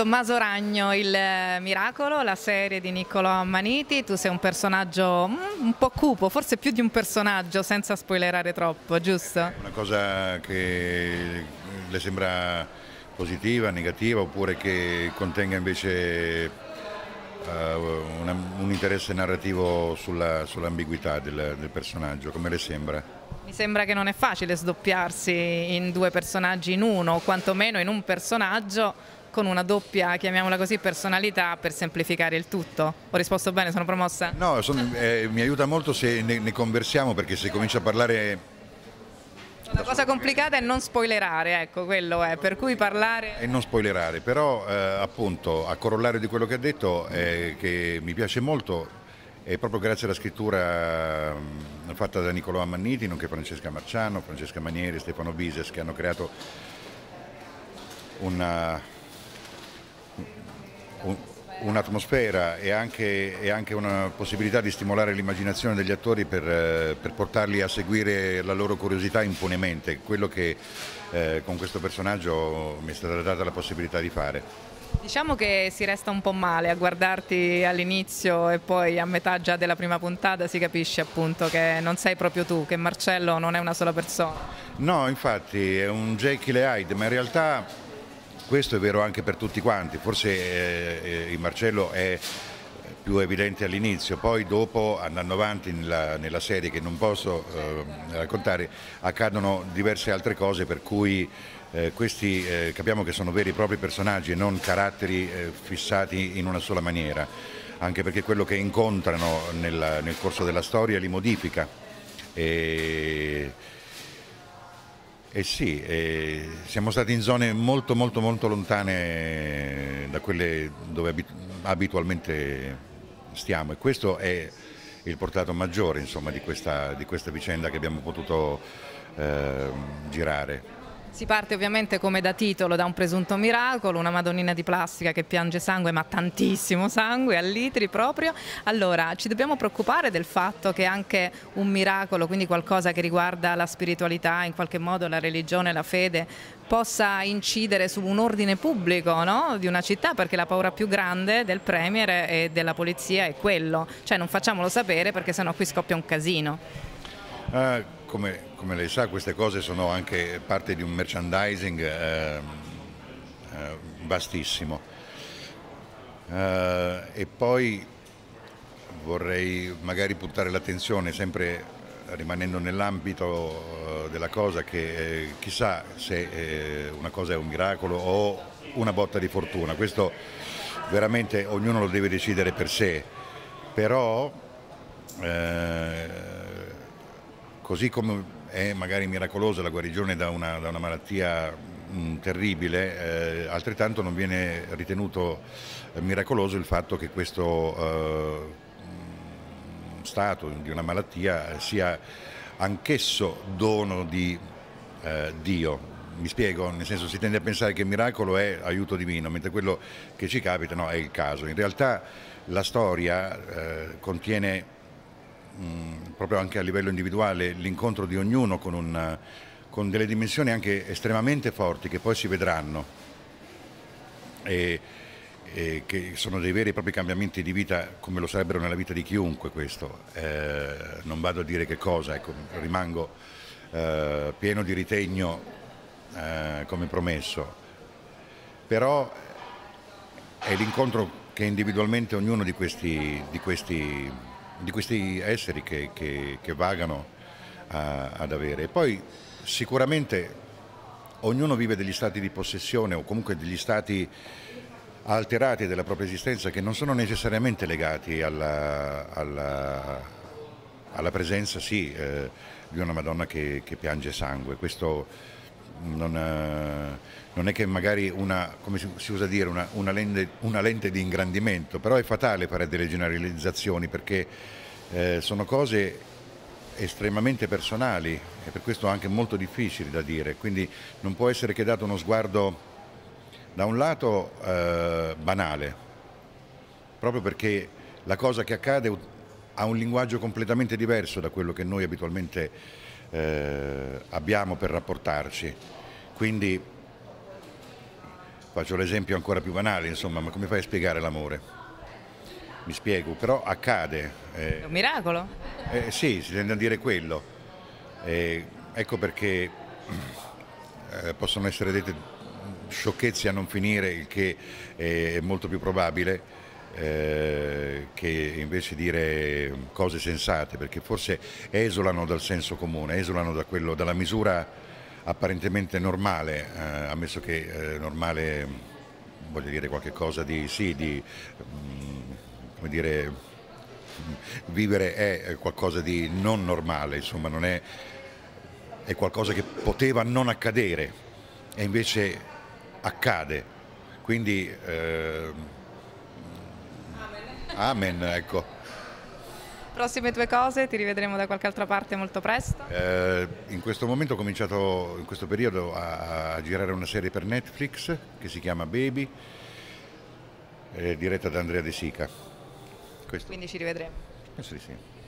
Tommaso Ragno, il Miracolo, la serie di Niccolò Ammaniti, tu sei un personaggio mm, un po' cupo, forse più di un personaggio, senza spoilerare troppo, giusto? Una cosa che le sembra positiva, negativa oppure che contenga invece uh, una, un interesse narrativo sulla, sull'ambiguità del, del personaggio, come le sembra? Mi sembra che non è facile sdoppiarsi in due personaggi in uno, o quantomeno in un personaggio con una doppia, chiamiamola così, personalità per semplificare il tutto. Ho risposto bene, sono promossa? No, sono, eh, mi aiuta molto se ne, ne, conversiamo perché se comincia a parlare... La cosa complicata è non spoilerare, ecco, quello è, per cui parlare... E non spoilerare, però eh, appunto a corollario di quello che ha detto, eh, che mi piace molto, è proprio grazie alla scrittura mh, fatta da Niccolò Ammanniti, nonché Francesca Marciano, Francesca Manieri, Stefano Bises, che hanno creato una un'atmosfera e anche, e anche, una possibilità di stimolare l'immaginazione degli attori per, eh, per, portarli a seguire la loro curiosità impunemente, quello che eh, con questo personaggio mi è stata data la possibilità di fare. Diciamo che si resta un po' male a guardarti all'inizio e poi a metà già della prima puntata si capisce appunto che non sei proprio tu, che Marcello non è una sola persona. No, infatti è un Jekyll e Hyde, ma in realtà questo è vero anche per tutti quanti, forse eh, il Marcello è più evidente all'inizio, poi dopo andando avanti nella, nella serie che non posso eh, raccontare accadono diverse altre cose per cui eh, questi eh, capiamo che sono veri e propri personaggi e non caratteri eh, fissati in una sola maniera, anche perché quello che incontrano nel, nel corso della storia li modifica. E, eh sì, eh, siamo stati in zone molto molto molto lontane da quelle dove abit abitualmente stiamo e questo è il portato maggiore insomma, di, questa, di, questa, vicenda che abbiamo potuto eh, girare. Si parte ovviamente come da titolo da un presunto miracolo, una madonnina di plastica che piange sangue, ma tantissimo sangue, a litri proprio. Allora, ci dobbiamo preoccupare del fatto che anche un miracolo, quindi qualcosa che riguarda la spiritualità, in qualche modo la religione, la fede, possa incidere su un ordine pubblico no? di una città, perché la paura più grande del Premier e della polizia è quello. Cioè non facciamolo sapere perché sennò qui scoppia un casino. Uh, come, come, lei sa queste cose sono anche parte di un merchandising eh, eh, vastissimo. Eh, e poi vorrei magari puntare l'attenzione sempre rimanendo nell'ambito eh, della cosa che eh, chissà se eh, una cosa è un miracolo o una botta di fortuna, questo veramente ognuno lo deve decidere per sé, però così come è magari miracolosa la guarigione da una, da una malattia mh, mm, terribile, eh, altrettanto non viene ritenuto miracoloso il fatto che questo eh, mm, stato di una malattia sia anch'esso dono di eh, Dio. Mi spiego, nel senso si tende a pensare che il miracolo è aiuto divino, mentre quello che ci capita no, è il caso. In realtà la storia eh, contiene mh, proprio anche a livello individuale l'incontro di ognuno con, un, con, delle dimensioni anche estremamente forti che poi si vedranno e, e, che sono dei veri e propri cambiamenti di vita come lo sarebbero nella vita di chiunque questo. Eh, non vado a dire che cosa, ecco, rimango eh, pieno di ritegno eh, come promesso, però è l'incontro che individualmente ognuno di questi, di questi di questi esseri che, che, che vagano a, ad avere. E poi sicuramente ognuno vive degli stati di possessione o comunque degli stati alterati della propria esistenza che non sono necessariamente legati alla, alla, alla presenza sì, eh, di una Madonna che, che, piange sangue. Questo non, eh, non, è che magari una, come si usa dire, una, una, lente, una lente di ingrandimento, però è fatale fare delle generalizzazioni perché eh, sono cose estremamente personali e per questo anche molto difficili da dire, quindi non può essere che dato uno sguardo da un lato eh, banale, proprio perché la cosa che accade ha un linguaggio completamente diverso da quello che noi abitualmente eh, abbiamo per rapportarci, quindi Faccio l'esempio ancora più banale, insomma, ma come fai a spiegare l'amore? Mi spiego, però accade. Eh, È un miracolo? Eh, sì, si tende a dire quello. Eh, ecco perché eh, possono essere dette sciocchezze a non finire, il che è molto più probabile eh, che invece dire cose sensate, perché forse esulano dal senso comune, esulano da quello, dalla misura apparentemente normale, eh, ammesso che eh, normale voglio dire qualche cosa di sì, di mm, come dire vivere è qualcosa di non normale, insomma, non è, è qualcosa che poteva non accadere e invece accade. Quindi eh, Amen, ecco. Prossime tue cose, ti rivedremo da qualche altra parte molto presto? Eh, in questo momento ho cominciato, in questo periodo, a, a girare una serie per Netflix che si chiama Baby, eh, diretta da Andrea De Sica. Questo. Quindi ci rivedremo. Penso di sì.